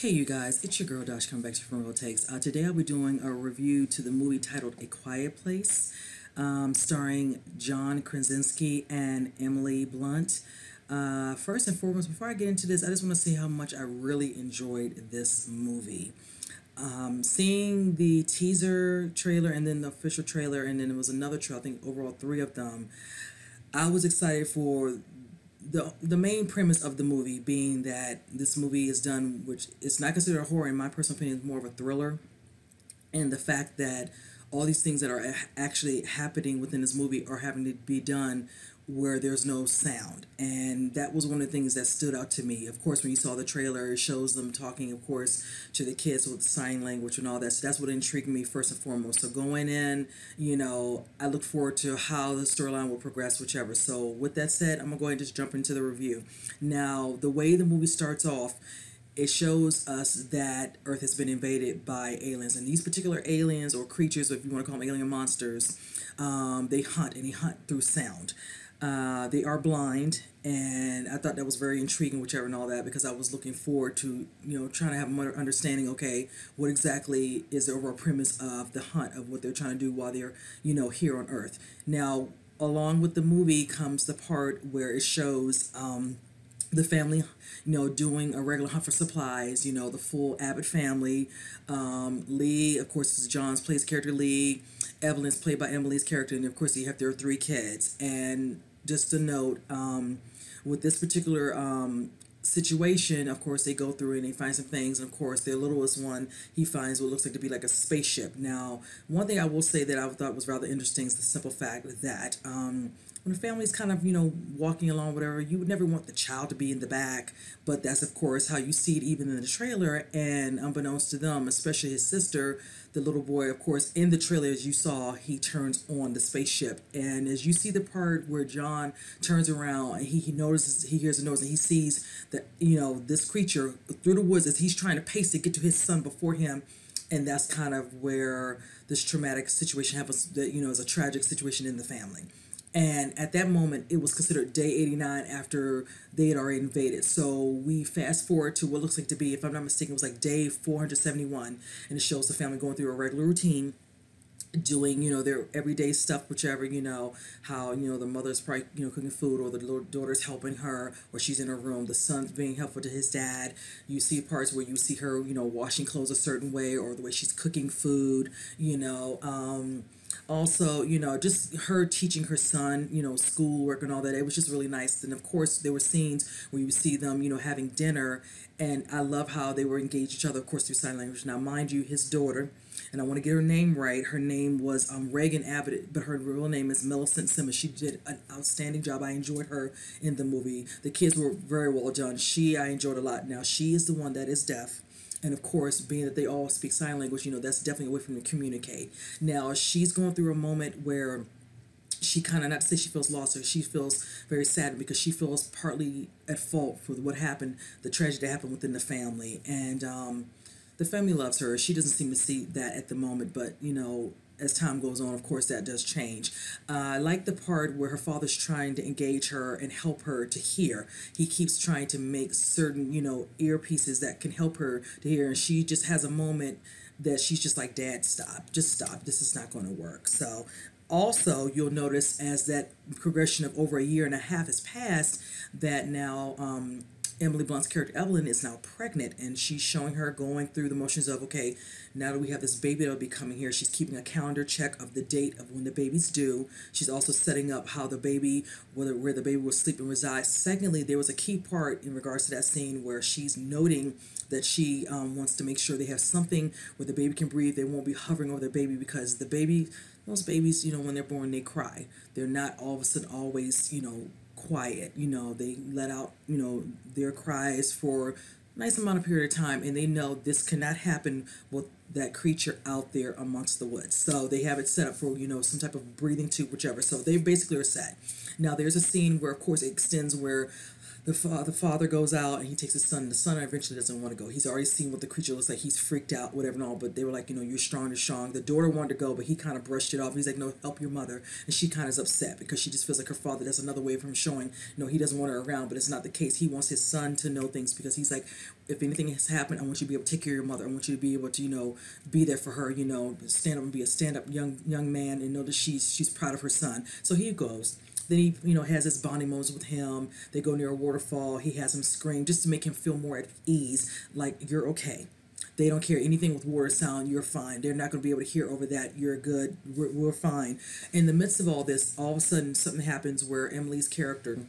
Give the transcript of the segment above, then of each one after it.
Hey you guys, it's your girl Dosh coming back to you from Reel Takes. Uh, today I'll be doing a review to the movie titled A Quiet Place, um, starring John Krasinski and Emily Blunt. Uh, first and foremost, before I get into this, I just want to say how much I really enjoyed this movie. Um, seeing the teaser trailer and then the official trailer, and then it was another trailer, I think overall three of them, I was excited for the the main premise of the movie being that this movie is done, which it's not considered a horror in my personal opinion, it's more of a thriller, and the fact that all these things that are actually happening within this movie are having to be done where there's no sound. And that was one of the things that stood out to me. Of course, when you saw the trailer, it shows them talking, of course, to the kids with sign language and all that. So that's what intrigued me first and foremost. So going in, you know, I look forward to how the storyline will progress, whichever. So with that said, I'm going to go ahead and just jump into the review. Now, the way the movie starts off, it shows us that Earth has been invaded by aliens. And these particular aliens or creatures, if you want to call them alien monsters, um, they hunt and they hunt through sound. Uh, they are blind, and I thought that was very intriguing, whichever and all that, because I was looking forward to you know trying to have more understanding. Okay, what exactly is the overall premise of the hunt of what they're trying to do while they're you know here on Earth? Now, along with the movie comes the part where it shows. Um, the family, you know, doing a regular hunt for supplies, you know, the full Abbott family. Um, Lee, of course, is John's plays character Lee. Evelyn's played by Emily's character, and of course, you have their three kids. And just a note, um, with this particular um, situation, of course, they go through and they find some things. And of course, their littlest one, he finds what looks like to be like a spaceship. Now, one thing I will say that I thought was rather interesting is the simple fact that um, when a family's kind of, you know, walking along, whatever, you would never want the child to be in the back. But that's, of course, how you see it even in the trailer. And unbeknownst to them, especially his sister, the little boy, of course, in the trailer, as you saw, he turns on the spaceship. And as you see the part where John turns around and he, he notices, he hears a noise and he sees that, you know, this creature through the woods as he's trying to pace to get to his son before him and that's kind of where this traumatic situation happens that you know is a tragic situation in the family and at that moment, it was considered day 89 after they had already invaded. So we fast forward to what looks like to be, if I'm not mistaken, it was like day 471. And it shows the family going through a regular routine doing you know their everyday stuff whichever you know how you know the mother's probably you know cooking food or the little daughter's helping her or she's in her room the son's being helpful to his dad you see parts where you see her you know washing clothes a certain way or the way she's cooking food you know um also, you know, just her teaching her son, you know, schoolwork and all that. It was just really nice. And of course, there were scenes where you see them, you know, having dinner. And I love how they were engaged each other, of course, through sign language. Now, mind you, his daughter, and I want to get her name right. Her name was um, Regan Abbott, but her real name is Millicent Simmonds. She did an outstanding job. I enjoyed her in the movie. The kids were very well done. She, I enjoyed a lot. Now, she is the one that is deaf and of course, being that they all speak sign language, you know, that's definitely a way for them to communicate. Now, she's going through a moment where she kind of not to say she feels lost or she feels very sad because she feels partly at fault for what happened the tragedy that happened within the family and um, the family loves her she doesn't seem to see that at the moment but you know as time goes on, of course, that does change. Uh, I like the part where her father's trying to engage her and help her to hear. He keeps trying to make certain, you know, earpieces that can help her to hear, and she just has a moment that she's just like, Dad, stop, just stop. This is not going to work. So also you'll notice as that progression of over a year and a half has passed that now um, Emily Blunt's character Evelyn is now pregnant and she's showing her going through the motions of okay, now that we have this baby that'll be coming here, she's keeping a calendar check of the date of when the baby's due. She's also setting up how the baby, whether where the baby will sleep and reside. Secondly, there was a key part in regards to that scene where she's noting that she um, wants to make sure they have something where the baby can breathe. They won't be hovering over the baby because the baby, those babies, you know, when they're born, they cry. They're not all of a sudden always, you know, quiet. You know, they let out, you know, their cries for a nice amount of period of time, and they know this cannot happen with that creature out there amongst the woods. So they have it set up for, you know, some type of breathing tube, whichever. So they basically are set. Now there's a scene where, of course, it extends where the, fa- the father goes out and he takes his son. The son eventually doesn't want to go. He's already seen what the creature looks like. He's freaked out, whatever and all. But they were like, you know, you're strong, you're strong. The daughter wanted to go, but he kind of brushed it off. He's like, no, help your mother. And she kind of is upset because she just feels like her father. That's another way of him showing, you know, he doesn't want her around. But it's not the case. He wants his son to know things because he's like, if anything has happened, I want you to be able to take care of your mother. I want you to be able to, you know, be there for her. You know, stand up and be a stand up young young man and know that she's she's proud of her son. So he goes. Then he, you know, has his bonding moments with him. They go near a waterfall. He has him scream just to make him feel more at ease, like you're okay. They don't care anything with water sound. You're fine. They're not going to be able to hear over that. You're good. We're, we're fine. In the midst of all this, all of a sudden something happens where Emily's character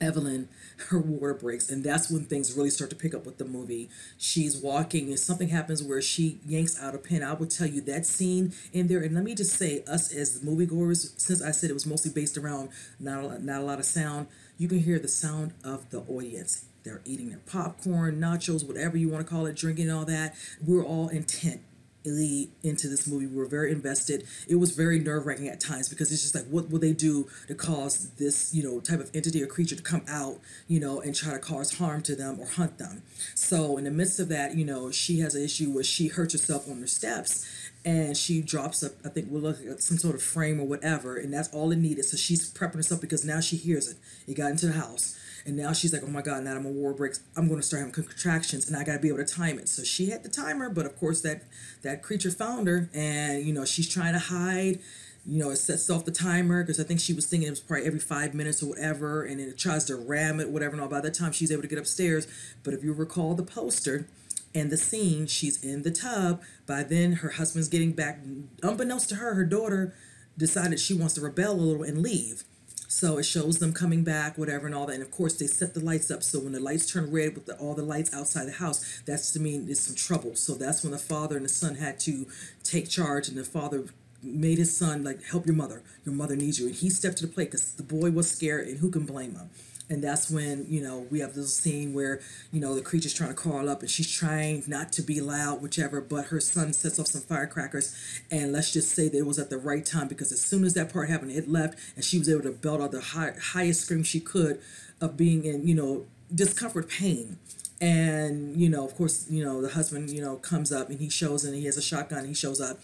Evelyn, her water breaks, and that's when things really start to pick up with the movie. She's walking, and something happens where she yanks out a pen. I will tell you that scene in there, and let me just say, us as moviegoers, since I said it was mostly based around not a not a lot of sound, you can hear the sound of the audience. They're eating their popcorn, nachos, whatever you want to call it, drinking all that. We're all intent into this movie. We were very invested. It was very nerve wracking at times because it's just like, what will they do to cause this, you know, type of entity or creature to come out, you know, and try to cause harm to them or hunt them? So in the midst of that, you know, she has an issue where she hurts herself on the steps and she drops up, I think we'll look at some sort of frame or whatever, and that's all it needed. So she's prepping herself because now she hears it. It got into the house. And now she's like, oh my God, now that my war breaks, I'm going to start having contractions and I got to be able to time it. So she had the timer, but of course that, that creature found her and, you know, she's trying to hide. You know, it sets off the timer because I think she was thinking it was probably every five minutes or whatever. And it tries to ram it, whatever. And all by the time she's able to get upstairs. But if you recall the poster, and the scene, she's in the tub. By then, her husband's getting back. Unbeknownst to her, her daughter decided she wants to rebel a little and leave. So it shows them coming back, whatever, and all that. And of course, they set the lights up. So when the lights turn red with the, all the lights outside the house, that's to mean there's some trouble. So that's when the father and the son had to take charge, and the father made his son like help your mother. Your mother needs you, and he stepped to the plate because the boy was scared, and who can blame him? And that's when you know we have this scene where you know the creature's trying to crawl up and she's trying not to be loud whichever but her son sets off some firecrackers. And let's just say that it was at the right time because as soon as that part happened it left and she was able to belt out the high, highest scream she could of being in you know discomfort pain. And you know of course you know the husband you know comes up and he shows and he has a shotgun he shows up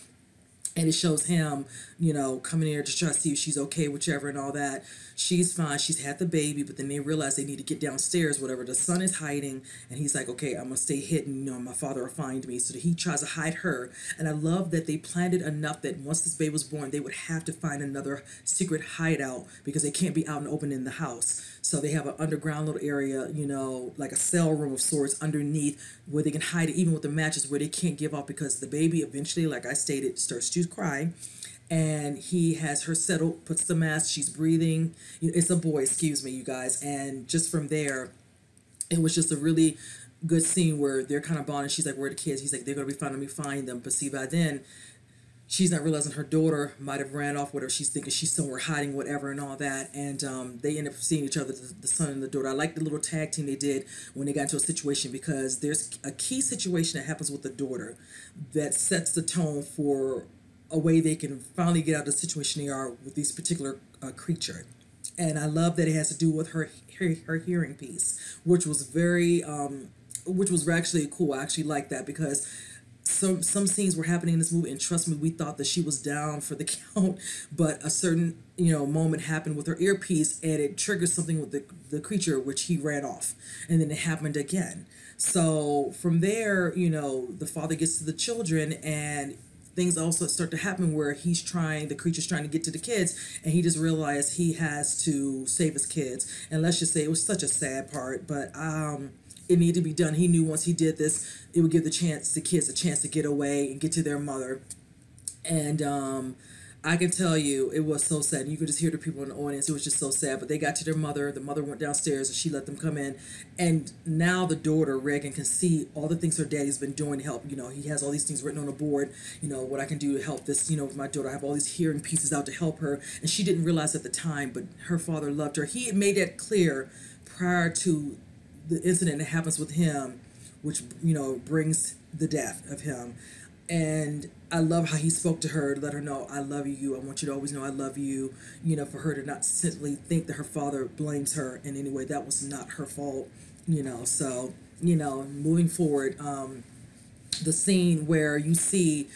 and it shows him, you know, coming here to try to see if she's okay, whichever, and all that. She's fine. She's had the baby, but then they realize they need to get downstairs, whatever. The son is hiding, and he's like, okay, I'm gonna stay hidden. You know, my father will find me. So he tries to hide her, and I love that they planned it enough that once this baby was born, they would have to find another secret hideout because they can't be out and open in the house. So they have an underground little area, you know, like a cell room of sorts underneath where they can hide it, even with the matches, where they can't give off because the baby eventually, like I stated, starts to cry. And he has her settled, puts the mask, she's breathing. It's a boy, excuse me, you guys. And just from there, it was just a really good scene where they're kind of bonding. She's like, Where are the kids? He's like, They're going to be. Let me find them. But see, by then, she's not realizing her daughter might have ran off with her. She's thinking she's somewhere hiding, whatever, and all that. And um, they end up seeing each other, the, the, son and the daughter. I like the little tag team they did when they got into a situation because there's a key situation that happens with the daughter that sets the tone for a way they can finally get out of the situation they are with this particular uh, creature. And I love that it has to do with her her, her hearing piece, which was very, um, which was actually cool. I actually like that because some some scenes were happening in this movie and trust me we thought that she was down for the count but a certain you know moment happened with her earpiece and it triggered something with the, the creature which he ran off and then it happened again so from there you know the father gets to the children and things also start to happen where he's trying the creature's trying to get to the kids and he just realized he has to save his kids and let's just say it was such a sad part but um it needed to be done. He knew once he did this, it would give the chance the kids a chance to get away and get to their mother. And um, I can tell you, it was so sad. You could just hear the people in the audience. It was just so sad. But they got to their mother. The mother went downstairs and she let them come in. And now the daughter, Regan, can see all the things her daddy's been doing to help. You know, he has all these things written on a board. You know, what I can do to help this, you know, with my daughter. I have all these hearing pieces out to help her. And she didn't realize at the time, but her father loved her. He had made that clear prior to the incident that happens with him, which you know brings the death of him, and I love how he spoke to her let her know I love you. I want you to always know I love you. You know, for her to not simply think that her father blames her in any way. That was not her fault. You know, so you know, moving forward, um, the scene where you see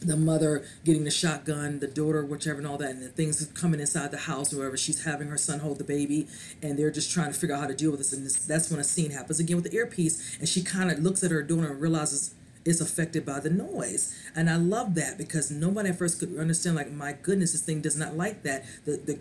the mother getting the shotgun, the daughter, whichever, and all that, and the things coming inside the house, wherever she's having her son hold the baby, and they're just trying to figure out how to deal with this. And this, that's when a scene happens again with the earpiece, and she kind of looks at her daughter and realizes is affected by the noise. And I love that because nobody at first could understand, like, my goodness, this thing does not like that. The, the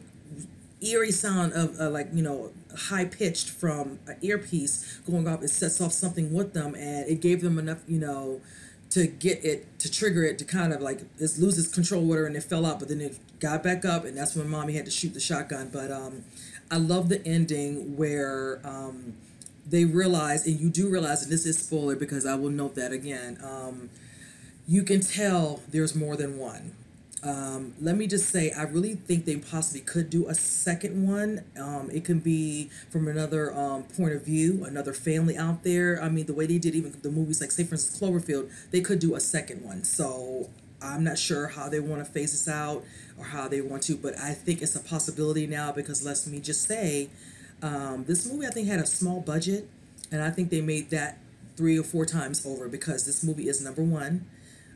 eerie sound of, uh, like, you know, high pitched from an earpiece going off, it sets off something with them, and it gave them enough, you know, to get it to trigger it to kind of like it loses control with her and it fell out but then it got back up and that's when mommy had to shoot the shotgun but um i love the ending where um they realize, and you do realize, and this is spoiler because I will note that again. Um, you can tell there's more than one. Um, let me just say, I really think they possibly could do a second one. Um, it can be from another um, point of view, another family out there. I mean, the way they did even the movies, like say for instance Cloverfield, they could do a second one. So I'm not sure how they want to phase this out or how they want to, but I think it's a possibility now because let me just say um, this movie, I think, had a small budget, and I think they made that three or four times over because this movie is number one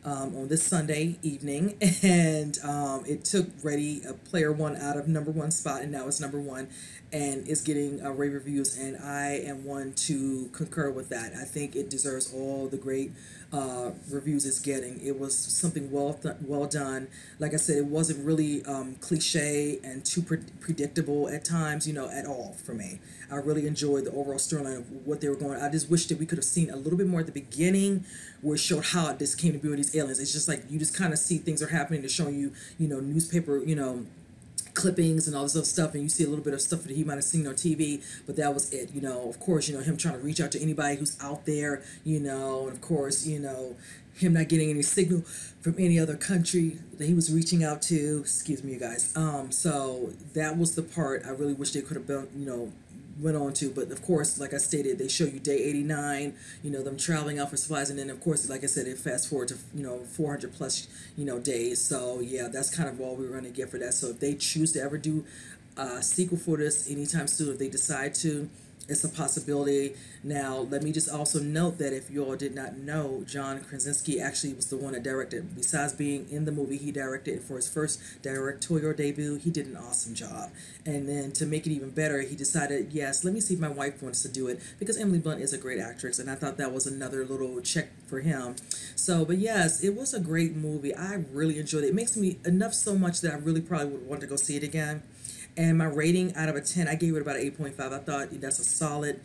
um, on this Sunday evening, and um, it took Ready a Player One out of number one spot, and now it's number one, and it's getting uh, rave reviews, and I am one to concur with that. I think it deserves all the great uh, reviews it's getting. It was something well th- well done. Like I said, it wasn't really um, cliche and too pre- predictable at times, you know, at all for me. I really enjoyed the overall storyline of what they were going. I just wish that we could have seen a little bit more at the beginning, where it showed how this came to be with these aliens. It's just like you just kind of see things are happening to show you, you know, newspaper, you know clippings and all this other stuff and you see a little bit of stuff that he might have seen on TV but that was it you know. Of course you know him trying to reach out to anybody who's out there you know and of course you know him not getting any signal from any other country that he was reaching out to. Excuse me you guys. Um so that was the part I really wish they could have been you know went on to. But of course, like I stated, they show you day 89, you know, them traveling out for supplies. And then, of course, like I said, it fast forward to, you know, 400 plus, you know, days. So, yeah, that's kind of all we are going to get for that. So if they choose to ever do a sequel for this anytime soon, if they decide to, it's a possibility. Now, let me just also note that if you all did not know, John Krasinski actually was the one that directed. Besides being in the movie, he directed for his first directorial debut. He did an awesome job. And then to make it even better, he decided, yes, let me see if my wife wants to do it because Emily Blunt is a great actress, and I thought that was another little check for him. So, but yes, it was a great movie. I really enjoyed it. It makes me enough so much that I really probably would want to go see it again. And my rating out of a 10, I gave it about an 8.5. I thought that's a solid.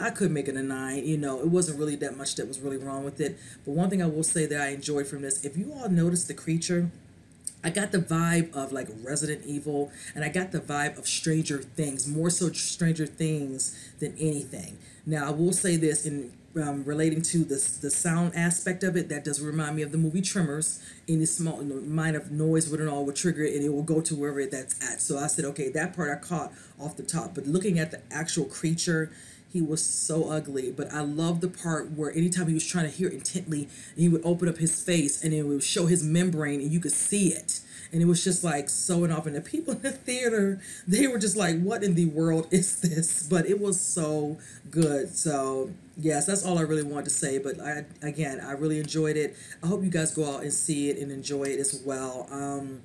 I could make it a 9. You know, it wasn't really that much that was really wrong with it. But one thing I will say that I enjoyed from this, if you all noticed the creature, I got the vibe of like Resident Evil and I got the vibe of Stranger Things, more so Stranger Things than anything. Now, I will say this in um, relating to the, the sound aspect of it, that does remind me of the movie Tremors. Any small amount of noise would and all would trigger it, and it will go to wherever that's at. So I said, okay, that part I caught off the top. But looking at the actual creature, he was so ugly. But I love the part where anytime he was trying to hear intently, he would open up his face and it would show his membrane, and you could see it and it was just like so off. And the people in the theater, they were just like, "What in the world is this?" But it was so good. So yes, that's all I really wanted to say. But I again, I really enjoyed it. I hope you guys go out and see it and enjoy it as well. Um,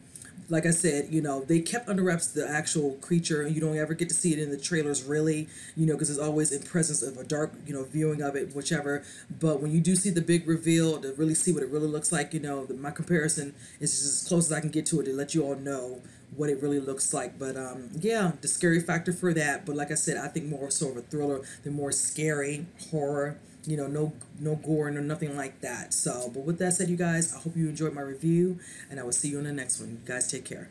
like I said, you know, they kept under wraps the actual creature. You don't ever get to see it in the trailers, really, you know, because it's always in presence of a dark, you know, viewing of it, whichever. But when you do see the big reveal to really see what it really looks like, you know, the, my comparison is just as close as I can get to it to let you all know what it really looks like. But um, yeah, the scary factor for that. But like I said, I think more sort of a thriller, the more scary horror you know, no no gore, no nothing like that. So, but with that said, you guys, I hope you enjoyed my review, and I will see you in the next one. You guys, take care.